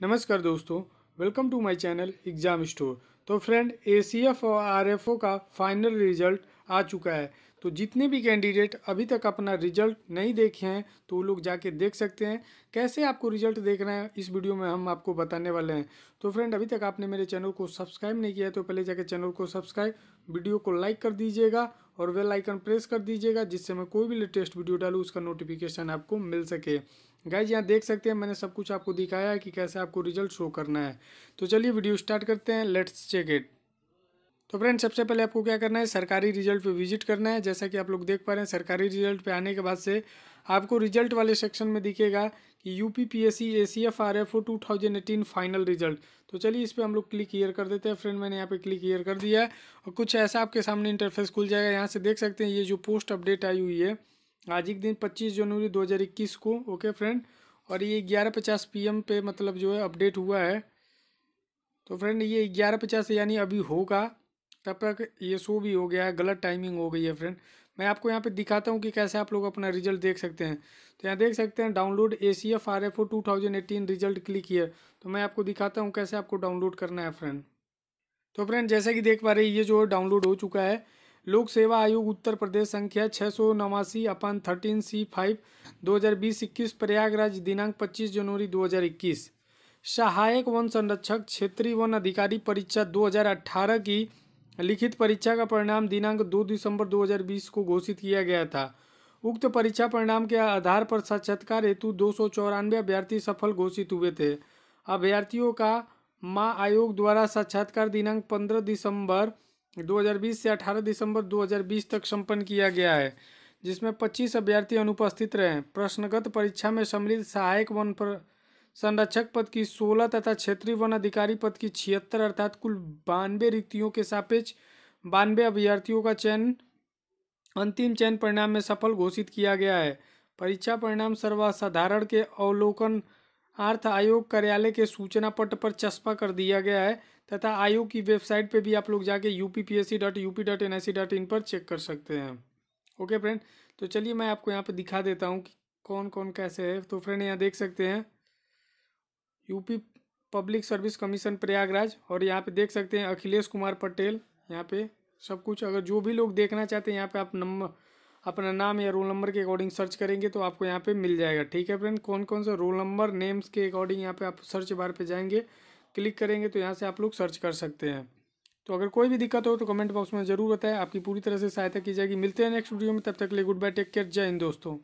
नमस्कार दोस्तों welcome to my channel exam store तो फ्रेंड एसीएफ और आरएफओ का फाइनल रिज़ल्ट आ चुका है। तो जितने भी कैंडिडेट अभी तक अपना रिज़ल्ट नहीं देखे हैं तो वो लोग जाके देख सकते हैं। कैसे आपको रिज़ल्ट देखना है, इस वीडियो में हम आपको बताने वाले हैं। तो फ्रेंड अभी तक आपने मेरे चैनल को सब्सक्राइब नहीं किया है तो पहले जाके चैनल को सब्सक्राइब वीडियो को लाइक कर दीजिएगा और वेल आइकन प्रेस कर दीजिएगा, जिससे मैं कोई भी लेटेस्ट वीडियो डालूँ, उसका नोटिफिकेशन आपको मिल सके। गाइज़ यहाँ देख सकते हैं, मैंने सब कुछ आपको दिखाया है कि कैसे आपको रिज़ल्ट शो करना है। तो चलिए वीडियो स्टार्ट करते हैं लेट्स चेक इट तो फ्रेंड सबसे पहले आपको क्या करना है? सरकारी रिज़ल्ट पे विज़िट करना है। जैसा कि आप लोग देख पा रहे हैं, सरकारी रिज़ल्ट पे आने के बाद से आपको रिज़ल्ट वाले सेक्शन में दिखेगा कि U P P S C A C F R F O two thousand eighteen final result तो चलिए इस पर हम लोग क्लिक क्लियर कर देते हैं। फ्रेंड मैंने यहाँ पे क्लिक क्लियर कर दिया है। और कुछ ऐसा आपके सामने इंटरफेस खुल जाएगा। यहाँ से देख सकते हैं, ये जो पोस्ट अपडेट आई हुई है, आज एक दिन पच्चीस जनवरी दो हज़ार इक्कीस को ओके फ्रेंड और ये ग्यारह पचास पी एम पे मतलब जो है अपडेट हुआ है। तो फ्रेंड ये ग्यारह पचास यानी अभी होगा। तब तक ये शो भी हो गया है, गलत टाइमिंग हो गई है फ्रेंड मैं आपको यहाँ पे दिखाता हूँ कि कैसे आप लोग अपना रिज़ल्ट देख सकते हैं। तो यहाँ देख सकते हैं download A C F R F O two thousand eighteen result click किया तो मैं आपको दिखाता हूँ कैसे आपको डाउनलोड करना है फ्रेंड तो फ्रेंड जैसे कि देख पा रहे ये जो डाउनलोड हो चुका है, लोक सेवा आयोग उत्तर प्रदेश संख्या छः सौ नवासी अपन थर्टीन सी फाइव दो हज़ार बीस इक्कीस प्रयागराज दिनांक पच्चीस जनवरी दो हज़ार इक्कीस। सहायक वन संरक्षक क्षेत्रीय वन अधिकारी परीक्षा दो हज़ार अट्ठारह की लिखित परीक्षा का परिणाम दिनांक 2 दिसंबर 2020 को घोषित किया गया था। उक्त परीक्षा परिणाम के आधार पर साक्षात्कार हेतु दो सौ चौरानवे अभ्यर्थी सफल घोषित हुए थे। अभ्यर्थियों का माँ आयोग द्वारा साक्षात्कार दिनांक 15 दिसंबर 2020 से 18 दिसंबर 2020 तक संपन्न किया गया है, जिसमें 25 अभ्यर्थी अनुपस्थित रहे। प्रश्नगत परीक्षा में सम्मिलित सहायक वन पर संरक्षक पद की सोलह तथा क्षेत्रीय वन अधिकारी पद की छिहत्तर अर्थात कुल बानवे रिक्तियों के सापेक्ष बानवे अभ्यर्थियों का चयन, अंतिम चयन परिणाम में सफल घोषित किया गया है। परीक्षा परिणाम सर्वसाधारण के अवलोकन, अर्थ आयोग कार्यालय के सूचना पट पर चस्पा कर दिया गया है तथा आयोग की वेबसाइट पे भी आप लोग जाके U P P S C dot U P dot N I C dot in पर चेक कर सकते हैं। ओके फ्रेंड तो चलिए मैं आपको यहाँ पे दिखा देता हूँ कि कौन कौन कैसे है। तो फ्रेंड, यहाँ देख सकते हैं। UP public service commission Prayagraj और यहाँ पे देख सकते हैं अखिलेश कुमार पटेल, यहाँ पे सब कुछ। अगर जो भी लोग देखना चाहते हैं, यहाँ पे आप नंबर, अपना नाम या रोल नंबर के अकॉर्डिंग सर्च करेंगे तो आपको यहाँ पे मिल जाएगा। ठीक है फ्रेंड कौन कौन सा रोल नंबर, नेम्स के अकॉर्डिंग यहाँ पे आप सर्च बार पे जाएँगे, क्लिक करेंगे तो यहाँ से आप लोग सर्च कर सकते हैं। तो अगर कोई भी दिक्कत हो तो कमेंट बॉक्स में ज़रूर बताएँ। आपकी पूरी तरह से सहायता की जाएगी। मिलते हैं नेक्स्ट वीडियो में, तब तक लिए गुड बाय, टेक केयर, जय हिंद दोस्तों।